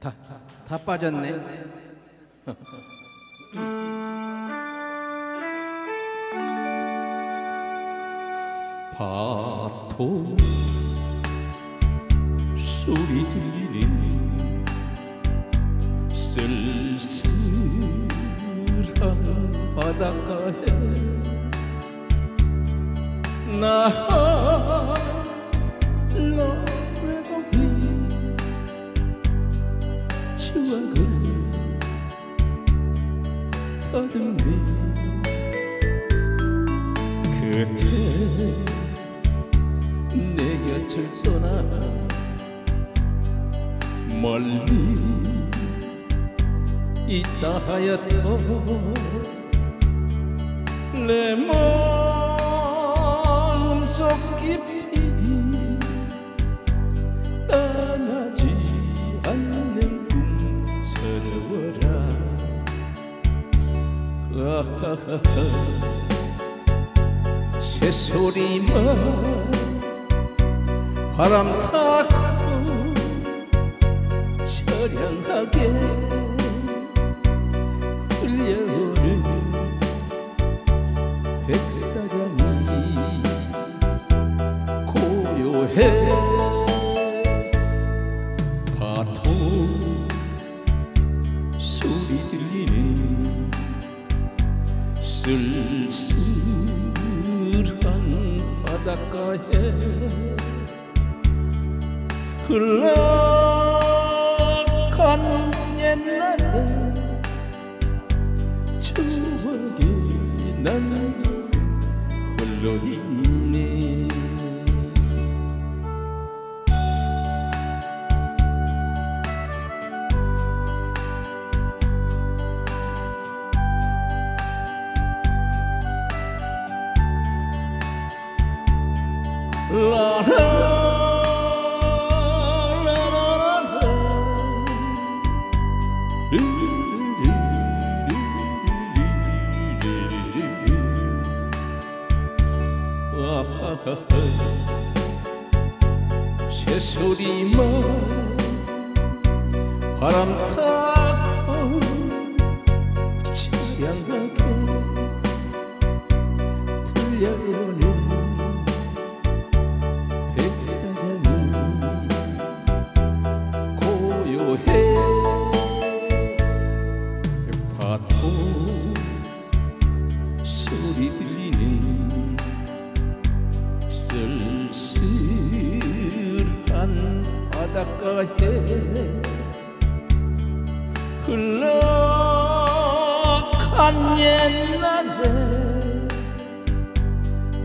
다, 다 빠졌네. 파도 소리 들리는 쓸쓸한 바닷가에 나 더듬네. 그때 내 곁을 떠나 멀리 있다 하였던 내 마음속 깊이 새소리만 바람 타고 처량하게 들려오는 백사장이 고요해 쓸쓸한 바닷가에 흘러간 옛날에 추억이 난 있네 새소리만 바람 타고 치향하게 들려오는 비들리는 쓸쓸한 바닷가에 흘러간 옛날의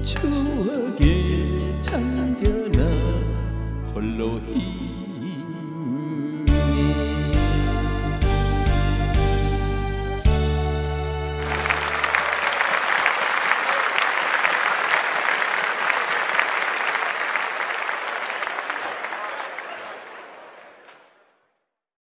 추억이.